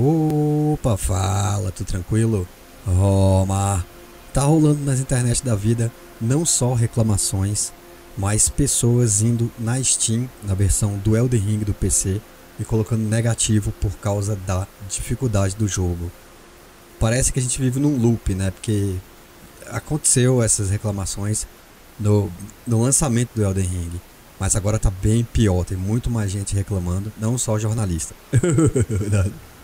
Opa, fala, tudo tranquilo? Roma. Tá rolando nas internet da vida não só reclamações, mas pessoas indo na Steam, na versão do Elden Ring do PC, e colocando negativo por causa da dificuldade do jogo. Parece que a gente vive num loop, né? Porque aconteceu essas reclamações no, no lançamento do Elden Ring. Mas agora tá bem pior, tem muito mais gente reclamando, não só jornalista.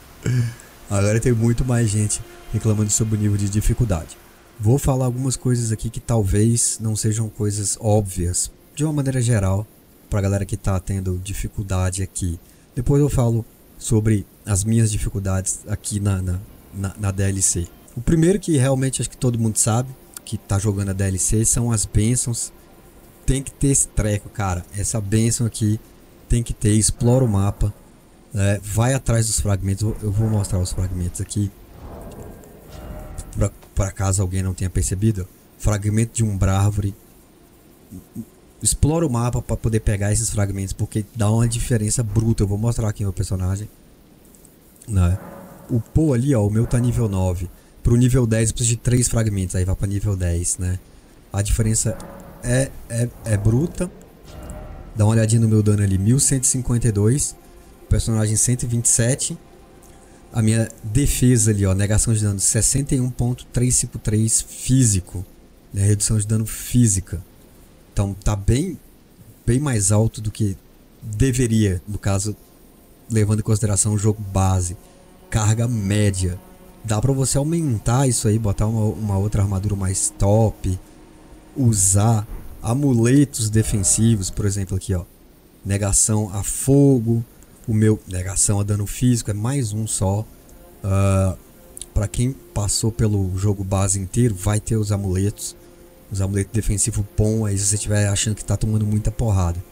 agora tem muito mais gente reclamando sobre o nível de dificuldade. Vou falar algumas coisas aqui que talvez não sejam coisas óbvias, de uma maneira geral, pra galera que tá tendo dificuldade aqui. Depois eu falo sobre as minhas dificuldades aqui na, na, na, na DLC. O primeiro que realmente acho que todo mundo sabe, que tá jogando a DLC, são as bênçãos. Tem que ter esse treco, cara. Essa bênção aqui tem que ter. Explora o mapa. É, vai atrás dos fragmentos. Eu vou mostrar os fragmentos aqui. Pra, caso alguém não tenha percebido. Fragmento de um árvore. Explora o mapa para poder pegar esses fragmentos. Porque dá uma diferença bruta. Eu vou mostrar aqui meu personagem. Né? O Pô ali, ó. O meu tá nível 9. Pro nível 10 eu preciso de 3 fragmentos. Aí vai pra nível 10, né? A diferença é, é, é bruta. Dá uma olhadinha no meu dano ali. 1152. Personagem 127. A minha defesa ali, ó. Negação de dano 61.353 físico. Né? Redução de dano física. Então tá bem, bem mais alto do que deveria. No caso, levando em consideração o jogo base. Carga média dá para você aumentar isso aí, botar uma, uma outra armadura mais top, usar amuletos defensivos, por exemplo aqui ó, negação a fogo, o meu negação a dano físico é mais um só. Uh, ah, para quem passou pelo jogo base inteiro, vai ter os amuletos, os amuletos defensivos bom aí se você estiver achando que tá tomando muita porrada.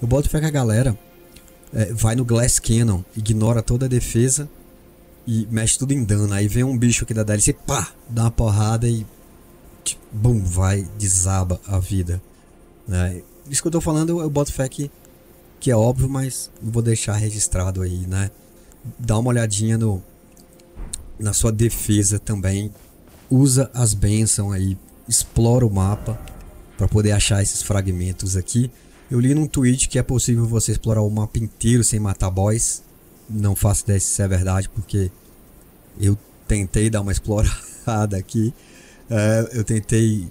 Eu boto fé que a galera é, vai no Glass Cannon, ignora toda a defesa e mexe tudo em dano. Aí vem um bicho aqui da DLC, pá, dá uma porrada e. Tipo, bum, vai, desaba a vida. Né? Isso que eu tô falando, eu, boto fé que, que é óbvio, mas vou deixar registrado aí, né? Dá uma olhadinha no, na sua defesa também. Usa as bênçãos aí, explora o mapa para poder achar esses fragmentos aqui. Eu li num tweet que é possível você explorar o mapa inteiro sem matar boss não faço ideia se isso é verdade, porque eu tentei dar uma explorada aqui. É, eu tentei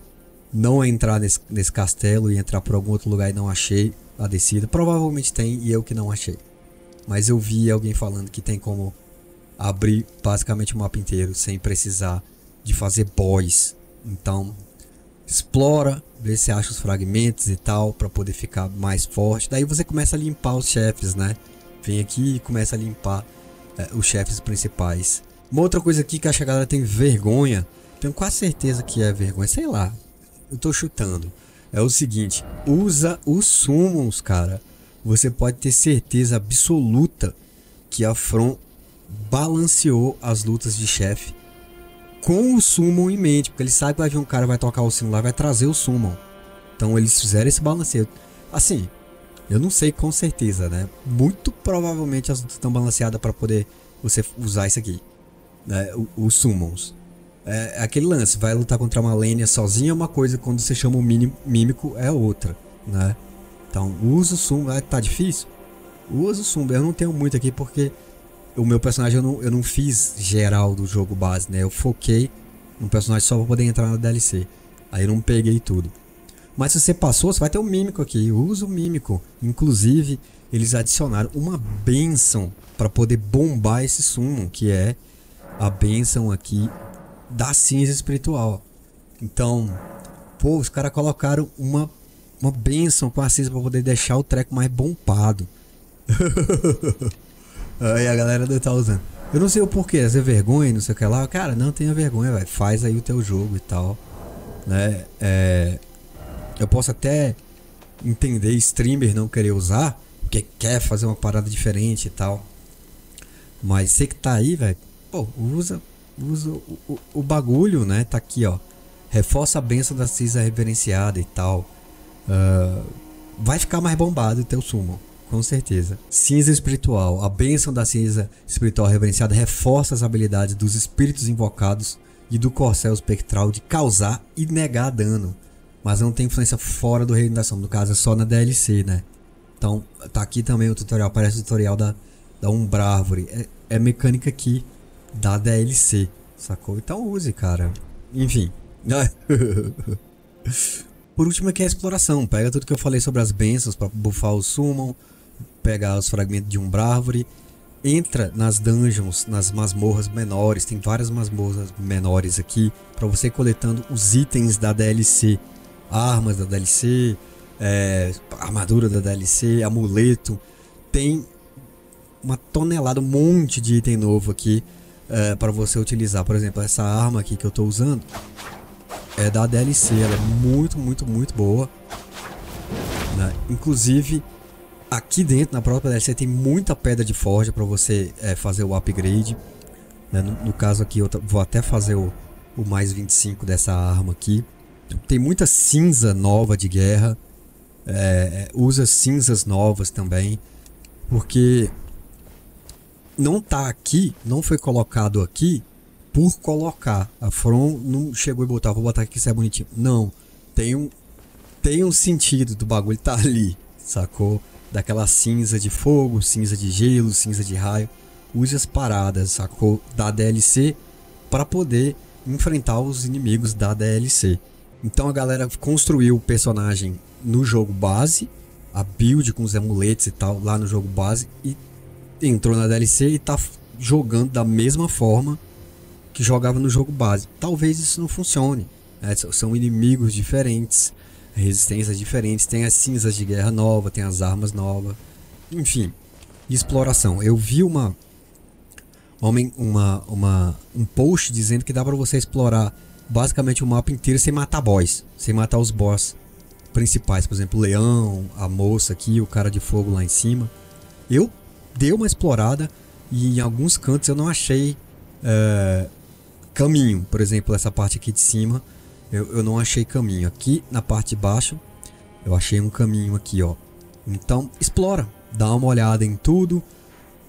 não entrar nesse, nesse castelo e entrar por algum outro lugar e não achei a descida. Provavelmente tem e eu que não achei. Mas eu vi alguém falando que tem como abrir basicamente o mapa inteiro sem precisar de fazer boys. Então, explora, vê se acha os fragmentos e tal para poder ficar mais forte. Daí você começa a limpar os chefes, né? Vem aqui e começa a limpar é, os chefes principais. Uma outra coisa aqui que acho que a galera tem vergonha, tenho quase certeza que é vergonha, sei lá, eu tô chutando. É o seguinte, usa os summons, cara. Você pode ter certeza absoluta que a From balanceou as lutas de chefe com o summon em mente, porque ele sabe que vai vir um cara, vai tocar o sino lá, vai trazer o summon. Então eles fizeram esse balanceio. Assim, eu não sei com certeza, né? Muito provavelmente as lutas estão balanceadas para poder você usar isso aqui. Né? Os summons. É, é, aquele lance, vai lutar contra uma Lênia sozinha é uma coisa, quando você chama o mímico é outra, né? Então, usa o summon. Ah, tá difícil? Usa o summon. Eu não tenho muito aqui porque o meu personagem eu não, eu não fiz geral do jogo base, né? Eu foquei no personagem só pra poder entrar na DLC. Aí eu não peguei tudo. Mas se você passou, você vai ter um mímico aqui. Usa o mímico. Inclusive, eles adicionaram uma benção para poder bombar esse sumo, que é a benção aqui da cinza espiritual. Então, pô, os caras colocaram uma, uma benção com a cinza para poder deixar o treco mais bombado. aí a galera não tá usando. Eu não sei o porquê, é vergonha, não sei o que lá. Cara, não tenha vergonha, velho. Faz aí o teu jogo e tal. Né? É, eu posso até entender streamer não querer usar, porque quer fazer uma parada diferente e tal. Mas você que tá aí, velho, pô, usa, usa o, o, o, bagulho, né? Tá aqui, ó. Reforça a benção da cisa reverenciada e tal. Uh, vai ficar mais bombado o teu sumo. com certeza. Cinza espiritual. A bênção da cinza espiritual reverenciada reforça as habilidades dos espíritos invocados e do corcel espectral de causar e negar dano. Mas não tem influência fora do reino da sombra. No caso, é só na DLC, né? Então, tá aqui também o tutorial. Parece o tutorial da, da Umbrárvore. É, é mecânica aqui da DLC, sacou? Então use, cara. Enfim. Por último aqui é a exploração. Pega tudo que eu falei sobre as bênçãos para buffar o summon. Pega os fragmentos de Umbrárvore. Entra nas dungeons, nas masmorras menores. Tem várias masmorras menores aqui. para você coletando os itens da DLC. Armas da DLC. É, armadura da DLC. Amuleto. Tem uma tonelada, um monte de item novo aqui é, para você utilizar. Por exemplo, essa arma aqui que eu estou usando é da DLC, ela é muito, muito, muito boa. Né? Inclusive, aqui dentro, na própria DLC, tem muita pedra de forja para você é, fazer o upgrade. Né? No, no, caso aqui, eu vou até fazer o, o mais 25 dessa arma aqui. Tem muita cinza nova de guerra. É, é usa cinzas novas também. Porque não tá aqui, não foi colocado aqui por colocar. A From não chegou e botar, vou botar aqui que isso é bonitinho. Não. Tem um, tem um sentido do bagulho tá ali, sacou? Daquela cinza de fogo, cinza de gelo, cinza de raio. Use as paradas, sacou? Da DLC para poder enfrentar os inimigos da DLC. Então a galera construiu o personagem no jogo base, a build com os amuletos e tal, lá no jogo base, e entrou na DLC e tá jogando da mesma forma que jogava no jogo base. Talvez isso não funcione. Né? São inimigos diferentes, resistências diferentes, tem as cinzas de guerra nova, tem as armas novas, enfim, exploração. Eu vi uma, uma, uma um post dizendo que dá para você explorar basicamente o mapa inteiro sem matar boss, sem matar os boss principais, por exemplo, o leão, a moça aqui, o cara de fogo lá em cima. Eu dei uma explorada e em alguns cantos eu não achei é, caminho. Por exemplo, essa parte aqui de cima eu, eu não achei caminho. Aqui na parte de baixo eu achei um caminho aqui, ó. Então explora, dá uma olhada em tudo,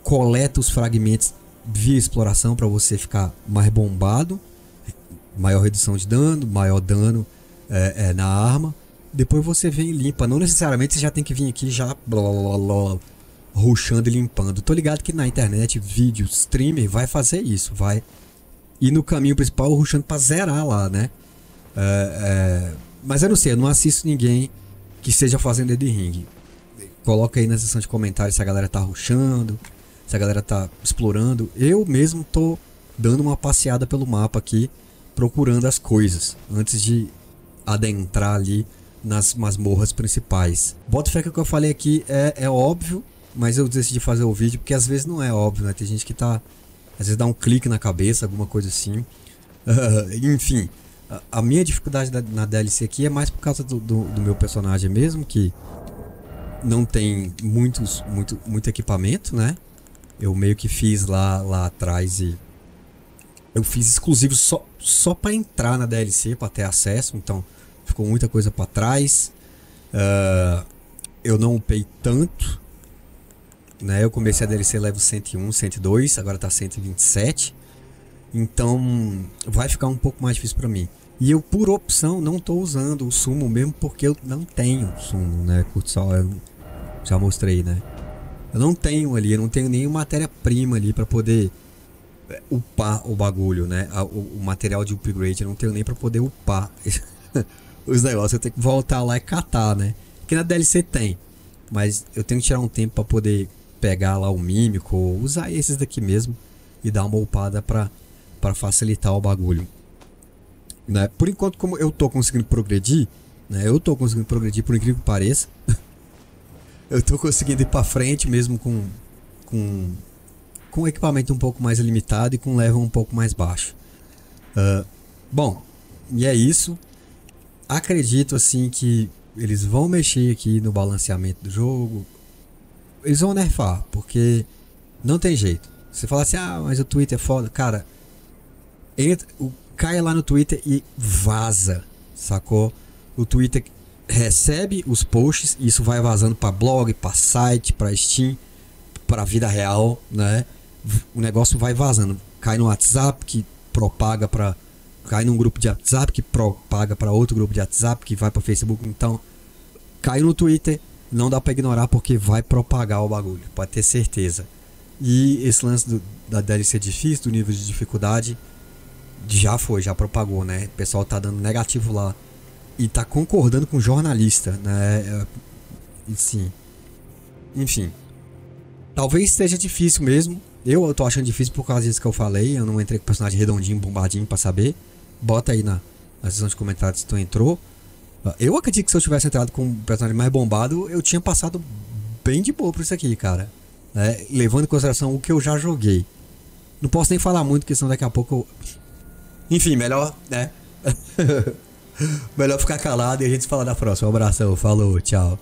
coleta os fragmentos via exploração para você ficar mais bombado, maior redução de dano, maior dano é, é, na arma. Depois você vem e limpa. Não necessariamente você já tem que vir aqui já blá, blá, blá, ruxando e limpando. Tô ligado que na internet, vídeo, streamer vai fazer isso, vai ir no caminho principal ruxando pra zerar lá, né? É, é... Mas eu não sei, eu não assisto ninguém que esteja fazendo de ring. Coloca aí na seção de comentários se a galera tá ruxando, se a galera tá explorando. Eu mesmo tô dando uma passeada pelo mapa aqui, procurando as coisas, antes de adentrar ali nas masmorras principais. Bota fé que o que eu falei aqui é, é óbvio, mas eu decidi fazer o vídeo porque às vezes não é óbvio, né? Tem gente que tá. Às vezes dá um clique na cabeça, alguma coisa assim. Uh, enfim, a, a, minha dificuldade da, na DLC aqui é mais por causa do, do, do, meu personagem mesmo, que não tem muitos, muito, muito equipamento, né? Eu meio que fiz lá, lá atrás e. Eu fiz exclusivo só, só para entrar na DLC, para ter acesso, então ficou muita coisa para trás. Uh, eu não upei tanto, né? Eu comecei a DLC level 101, 102, agora tá 127. Então vai ficar um pouco mais difícil para mim. E eu, por opção, não tô usando o sumo mesmo porque eu não tenho sumo, né? Curtisol, eu já mostrei, né? Eu não tenho ali, eu não tenho nenhuma matéria-prima ali para poder é, upar o bagulho, né? O, o, material de upgrade, eu não tenho nem para poder upar os negócios. Eu tenho que voltar lá e catar, né? Que na DLC tem, mas eu tenho que tirar um tempo para poder pegar lá o mímico, ou usar esses daqui mesmo e dar uma upada para facilitar o bagulho. Né? Por enquanto, como eu tô conseguindo progredir, né? Eu tô conseguindo progredir por incrível que pareça. eu tô conseguindo ir para frente mesmo com com com equipamento um pouco mais limitado e com level um pouco mais baixo. Uh, bom, e é isso. Acredito assim que eles vão mexer aqui no balanceamento do jogo, eles vão nerfar, porque não tem jeito. Você fala assim, ah, mas o Twitter é foda. Cara, entra, o, cai lá no Twitter e vaza, sacou? O Twitter recebe os posts, isso vai vazando para blog, para site, para Steam, para vida real, né? O negócio vai vazando, cai no WhatsApp que propaga para cai num grupo de WhatsApp que propaga para outro grupo de WhatsApp que vai para Facebook, então cai no Twitter, não dá para ignorar porque vai propagar o bagulho, pode ter certeza. E esse lance do, da DLC difícil, do nível de dificuldade, já foi, já propagou, né? O pessoal tá dando negativo lá e tá concordando com o jornalista, né? É, sim. Enfim. Talvez seja difícil mesmo. Eu tô achando difícil por causa disso que eu falei. Eu não entrei com personagem redondinho, bombadinho para saber. Bota aí na, na seção de comentários se tu entrou. Eu acredito que se eu tivesse entrado com um personagem mais bombado, eu tinha passado bem de boa por isso aqui, cara. É, levando em consideração o que eu já joguei. Não posso nem falar muito, porque senão daqui a pouco eu... Enfim, melhor, né? Melhor ficar calado e a gente se fala na próxima. Um abração, falou, tchau.